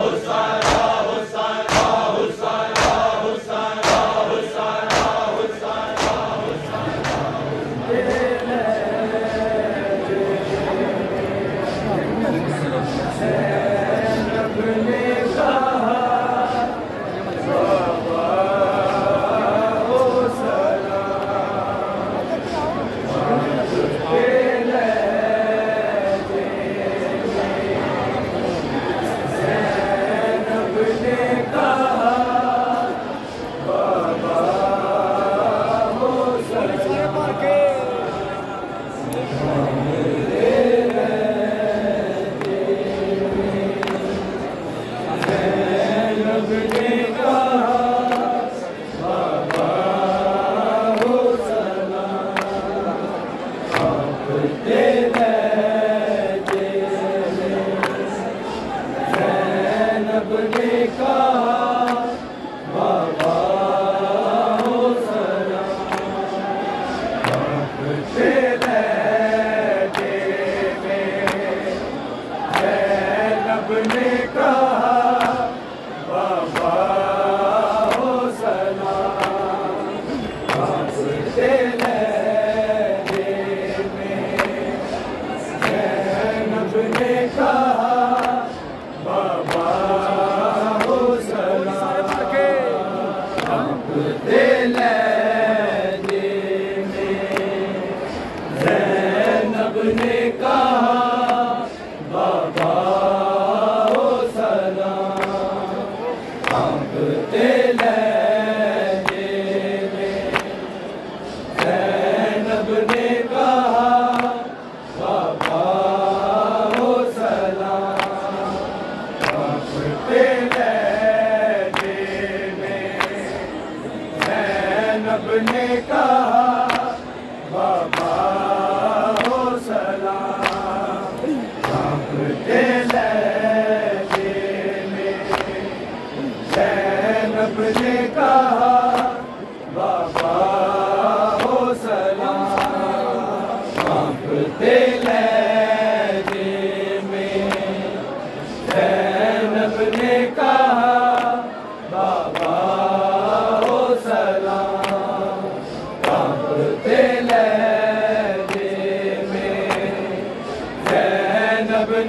Oh, Porque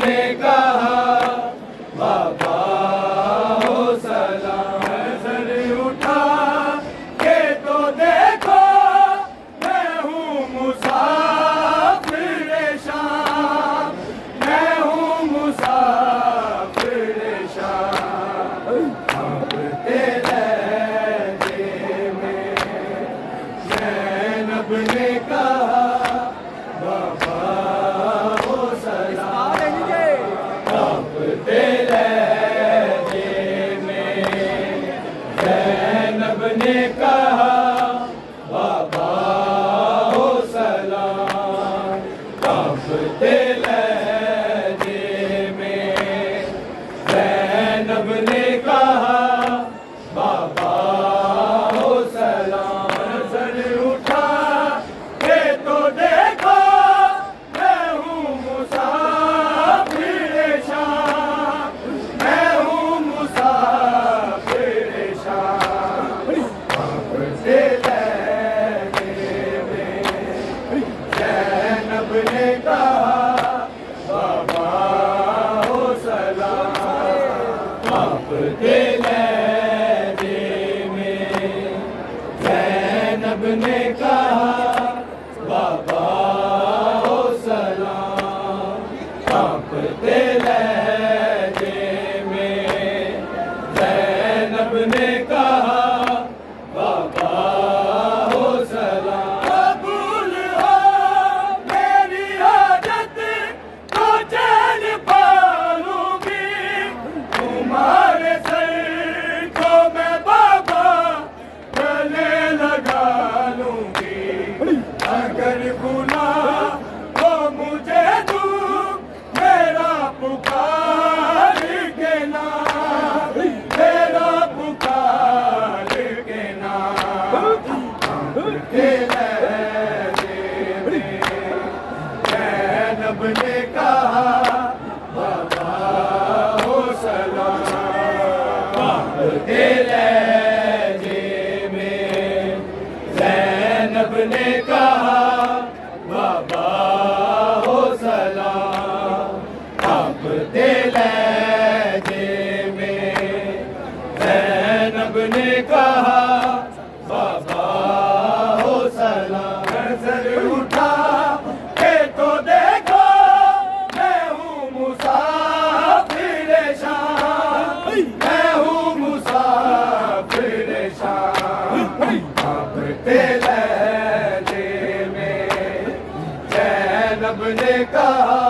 Jamaica. Ele birthday. نے کہا